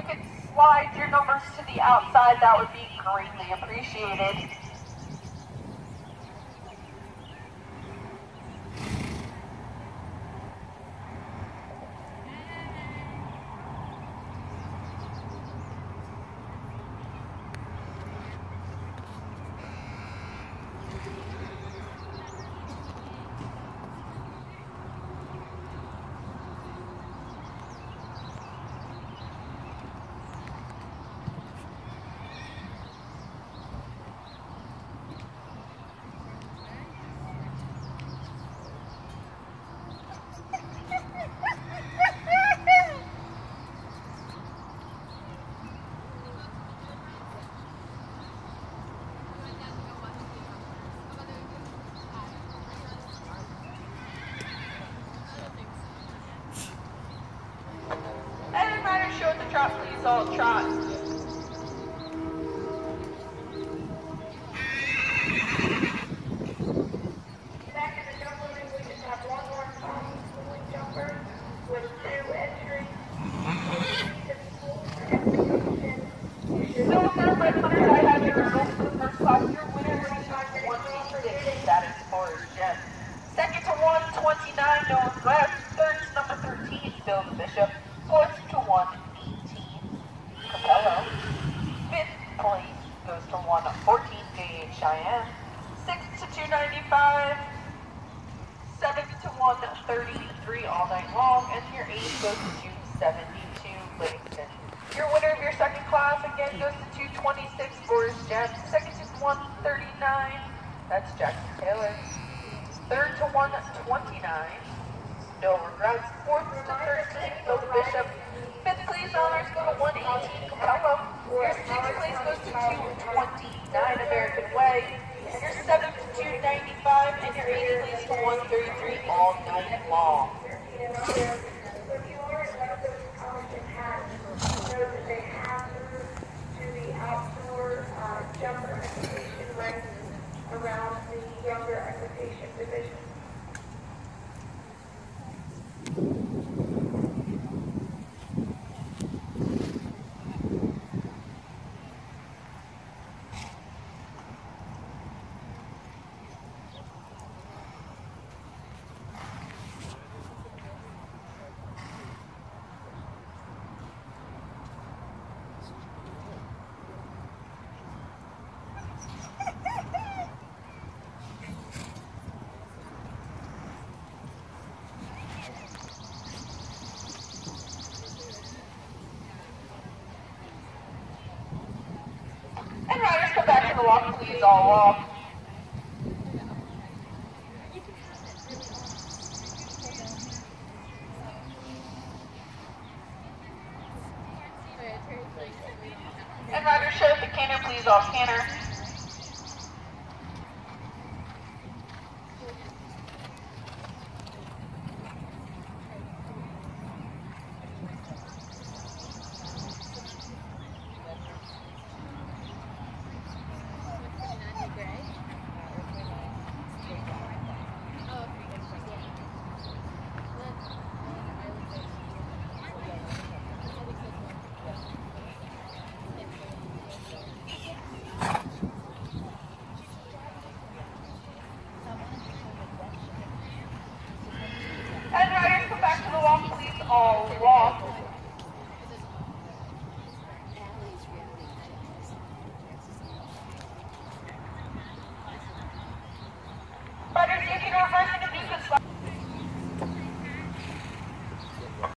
you could slide your numbers to the outside, that would be greatly appreciated. And riders show the trot, please all trot. Back in the jump line, we just have one more Tommy schooling jumper with two entries. Silver, red hunter, I have your results for the first class. Your winner is one. That is Forrest Jen. Second to 129, Noah Glass. Third to number 13, Bill the Bishop. Fourth to 118, Cappello. Fifth place goes to 114, J.H. Cheyenne. Sixth to 295. Seventh to 133 all night long. And your eighth goes to 272, Livingston. Your winner of your second class again goes to 226, Boris Jen. Second to 139, that's Jackson Taylor. Third to 129, no regrets. Fourth to 13, Bill Bishop. Fifth place honors go to 118, Cappello. Your sixth place goes to 229, American Way. Your seventh to 295, and your eighth place to 133 all night long. If you are in one of those college hats, know that they have moved to the outdoor uh, jumper equitation around the younger equitation division. And the walk, please all walk. And riders show the canter, please all canter.